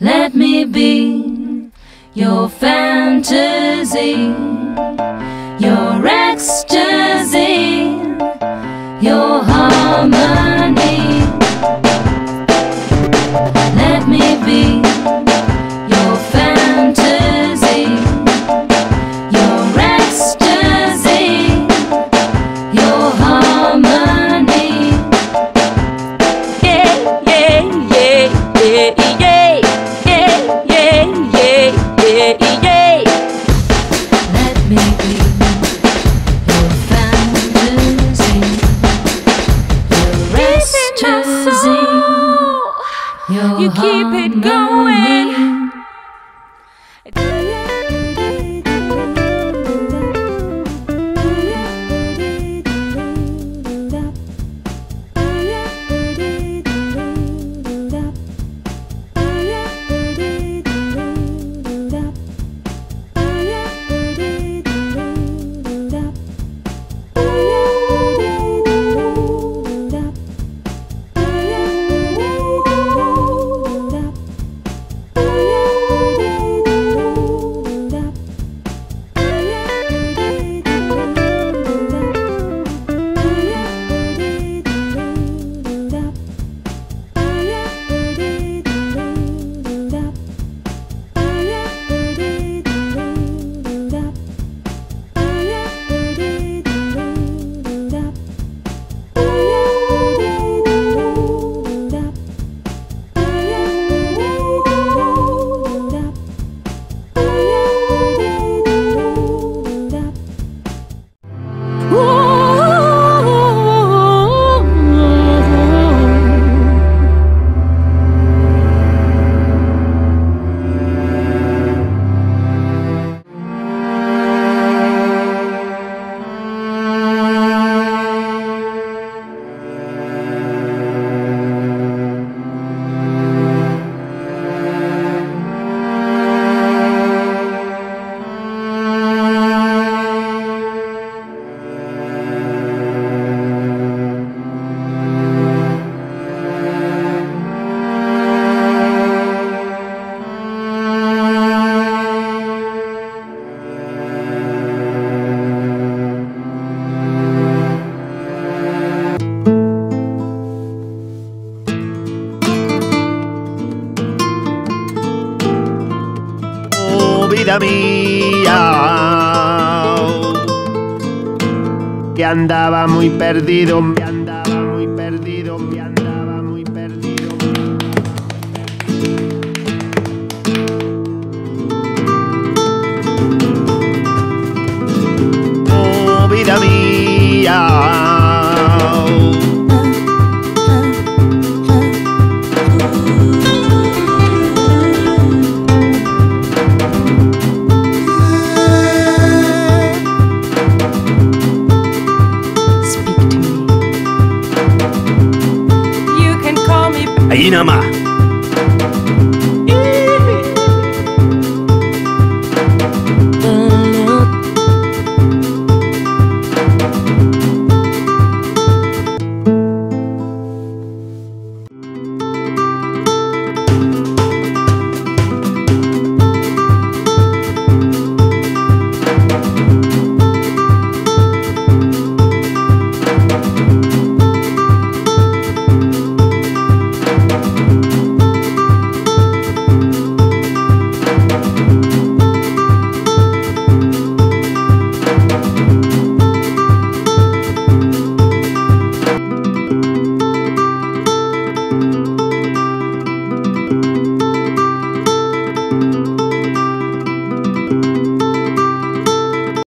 Let me be your fantasy, your ecstasy, your harmony. You keep it uh-huh. going. Vida mía, que andaba muy perdido, いいなま